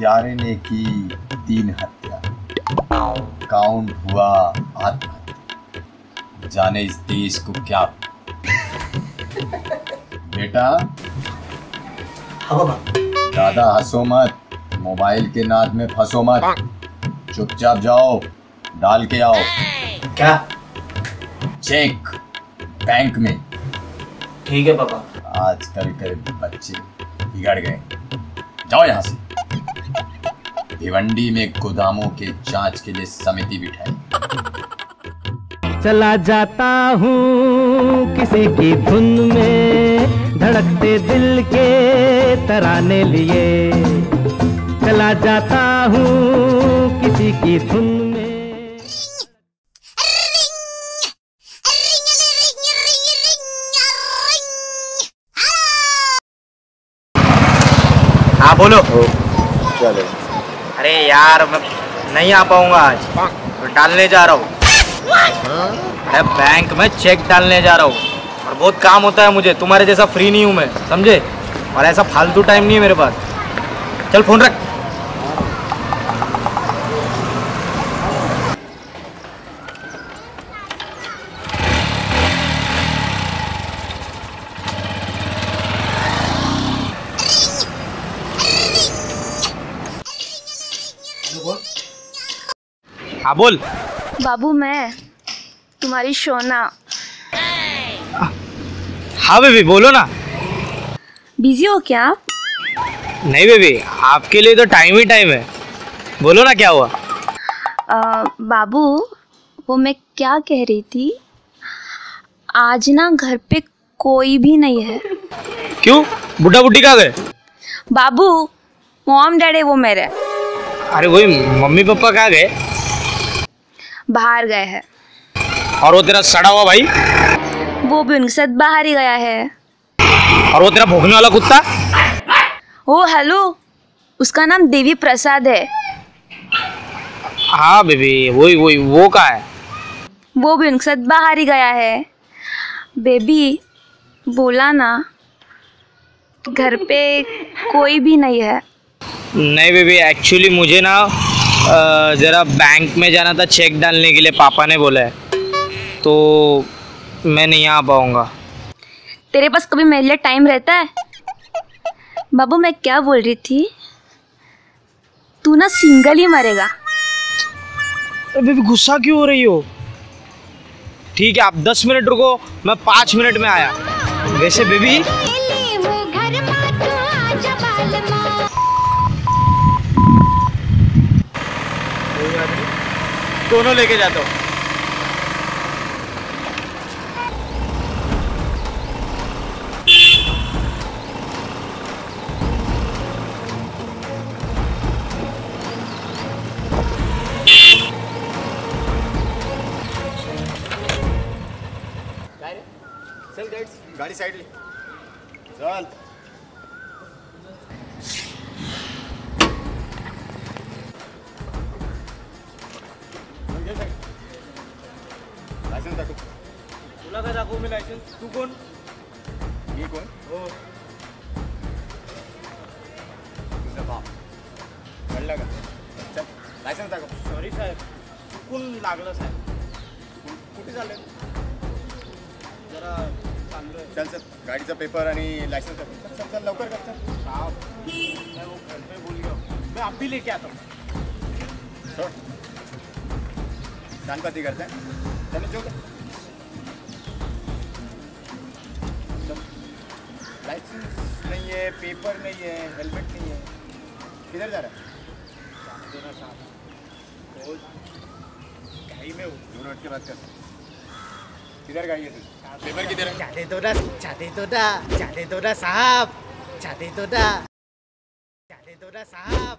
प्यारे ने की तीन हत्या। काउंट हुआ आत्महत्या। जाने इस देश को क्या बेटा? हाँ बाबा ज़्यादा हंसो मत। मोबाइल के नाद में फंसो मत। चुपचाप जाओ डाल के आओ। क्या? चेक बैंक में। ठीक है पापा। आजकल के बच्चे बिगड़ गए। जाओ यहाँ से। भिवंडी में गोदामों के जाँच के लिए समिति बिठाई चला जाता हूँ किसी की धुन में धड़कते दिल के तराने लिए। चला जाता हूँ किसी की धुन में। हाँ बोलो। चलो अरे यार मैं नहीं आ पाऊँगा आज। तो डालने जा रहा हूँ। अरे बैंक में चेक डालने जा रहा हूँ। और बहुत काम होता है मुझे तुम्हारे जैसा फ्री नहीं हूँ मैं समझे? और ऐसा फालतू टाइम नहीं है मेरे पास। चल फ़ोन रख हाँ बोल। बाबू मैं तुम्हारी सोना हाँ बेबी बोलो ना। बिज़ी हो क्या आप? नहीं बेबी आपके लिए तो टाइम ही टाइम है। बोलो ना क्या हुआ? बाबू वो मैं क्या कह रही थी? आज ना घर पे कोई भी नहीं है। क्यों? बुढ़ा बुढ़ी कहाँ गए? बाबू मॉम डैडी वो मेरे। अरे वही मम्मी पापा कहाँ गए? बाहर गए हैं। और वो तेरा सड़ा हुआ भाई? वो भी उनके साथ बाहर ही गया है। और वो तेरा भोगने वाला कुत्ता? ओ हेलो उसका नाम देवी प्रसाद है। हाँ बेबी वही वही वो का है? वो भी उनके साथ बाहर ही गया है। बेबी बोला ना घर पे कोई भी नहीं है। नहीं बेबी एक्चुअली मुझे ना ज़रा बैंक में जाना था चेक डालने के लिए पापा ने बोला है। तो मैं नहीं आ पाऊँगा। तेरे पास कभी मेरे लिए टाइम रहता है? बाबू मैं क्या बोल रही थी? तू ना सिंगल ही मरेगा। बेबी गुस्सा क्यों हो रही हो? ठीक है आप दस मिनट रुको मैं पाँच मिनट में आया। वैसे बेबी दोनों लेके जाता हूँ गाड़ी साइड ले। लाइसेंस दाखव. तुला काय दाखवू मी लायसन्स तू कोण? ये कोण? हो. तुझा बाप कळलं का? चल लायसन्स दाखव. सॉरी साहेब. चुकून लागलं साहेब. कुठे चाललंय जरा चल चल. गाडीचा पेपर आणि लायसन्स दाखव. चल चल चल लवकर कर चल. साहब मैं वो घर पे भूल गया हूँ। मैं आप भी लेके आता. हूँ शांतपाती करताय चलो जो लाइसेंस नहीं है पेपर नहीं है हेलमेट नहीं है किधर जा रहा है देना साहब बहुत घाई में हूँ दो मिनट के बाद कर किधर गाड़ी है तू पेपर किधर है जाने दो ना जाने दो ना जाने दो ना साहब जाने दो ना जाने दो ना साहब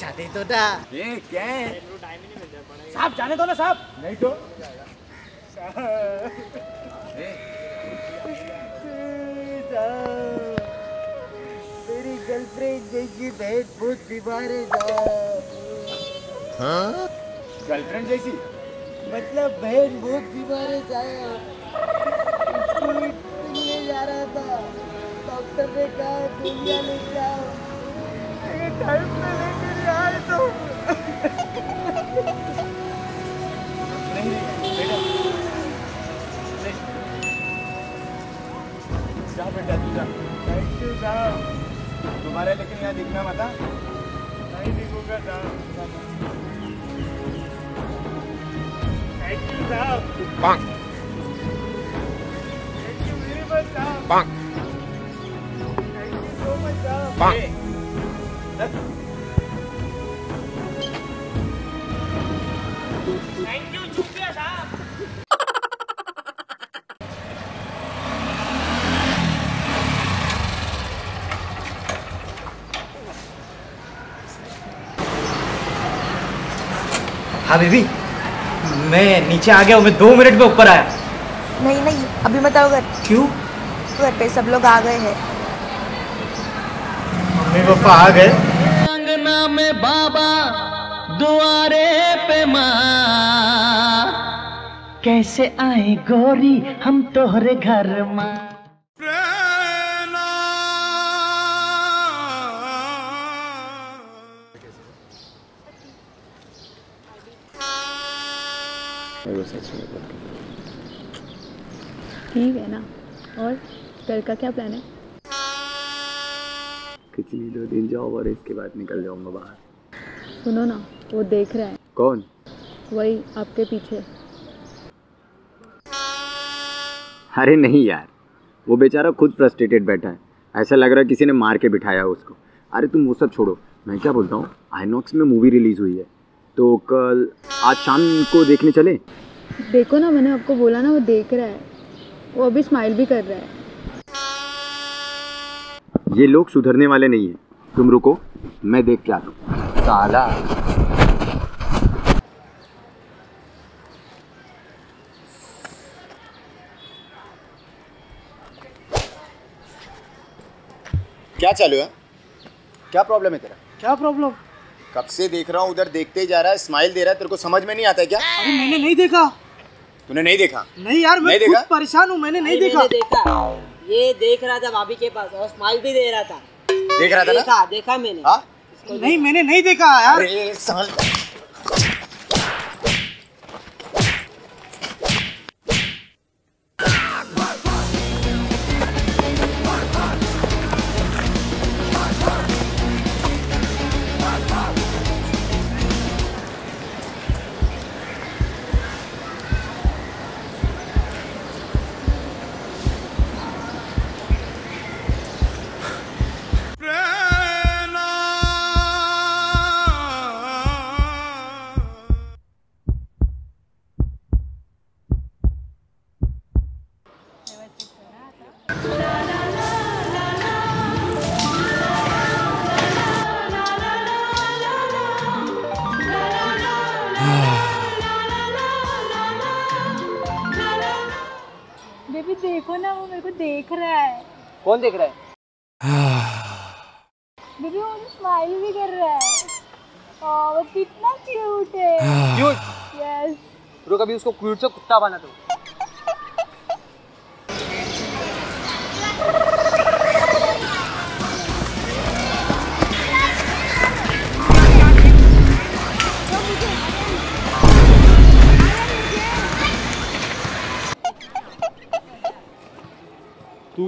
जाने दो ना ये क्या है साहब जाने दो ना साहब। नहीं तो। मेरी गर्लफ्रेंड जैसी बहन बहुत बीमार है? साहब गर्लफ्रेंड जैसी? मतलब बहन बहुत बीमार है साहब उसको ले जा रहा था। डॉक्टर ने कहा दुनिया ले जाओ। जा बेटा तू। थैंक यू साहब तुम्हारे लेकिन यहाँ दिखना मत? नहीं दिखूँगा साहब थैंक यू साहब थैंक यू वेरी मच साहब थैंक यू सो मच साहब ए, हाँ बेबी मैं नीचे आ गया हूँ मैं दो मिनट में ऊपर आया। नहीं नहीं अभी मत आओ घर। क्यों? घर पे सब लोग आ गए हैं। मम्मी पापा आ गए। अंगना में बाबा दुआरे पे माँ। कैसे आए गोरी हम तोहरे घर माँ। ठीक है ना? और कल का क्या प्लान है? पिछली दो दिन जाओ और इसके बाद निकल जाऊँगा बाहर। सुनो ना वो देख रहा है। कौन? वही आपके पीछे। अरे नहीं यार वो बेचारा खुद फ्रस्ट्रेटेड बैठा है। ऐसा लग रहा है किसी ने मार के बिठाया उसको। अरे तुम वो सब छोड़ो। मैं क्या बोलता हूँ? आइनॉक्स में मूवी रिलीज़ हुई है। तो कल आज शाम को देखने चले? देखो ना मैंने आपको बोला ना वो देख रहा है। वो अभी स्माइल भी कर रहा है। ये लोग सुधरने वाले नहीं है। तुम रुको मैं देख के आता हूँ। साला। क्या चालू है? क्या प्रॉब्लम है तेरा? क्या प्रॉब्लम कब से देख रहा हूँ उधर देखते ही जा रहा है स्माइल दे रहा है तेरे को समझ में नहीं आता है क्या? अरे मैंने नहीं देखा। तूने नहीं देखा? नहीं यार मैं नहीं देखा? परेशान हूँ मैंने नहीं देखा। देखा। ये देख रहा था भाभी के पास और स्माइल भी दे रहा था। देख रहा था देखा देखा मैंने। हाँ? नहीं मैंने नहीं देखा यार। देख रहा है। कौन दिख रहा है? दीदी वो स्माइल भी कर रहा है। ओ, वो कितना क्यूट है। क्यूट यस रुक अभी उसको क्यूट से कुत्ता बना दो।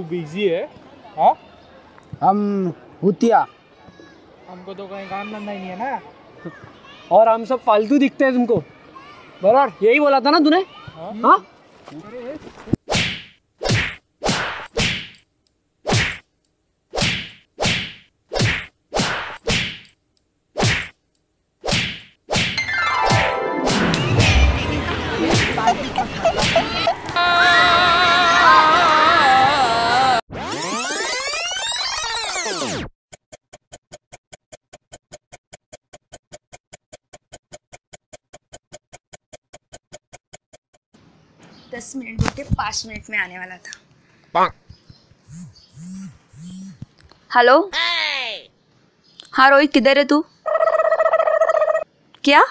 बिज़ी है। हाँ? हम भूतिया। हमको तो कहीं काम धंधा ही नहीं है ना। और हम सब फालतू दिखते हैं तुमको। बराबर यही बोला था ना तूने? हाँ। दस मिनट बोल के पाँच मिनट में आने वाला था। हेलो? हाँ रोहित किधर है तू? क्या?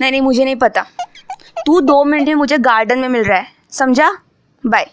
नहीं नहीं मुझे नहीं पता। तू दो मिनट में मुझे गार्डन में मिल रहा है समझा? बाय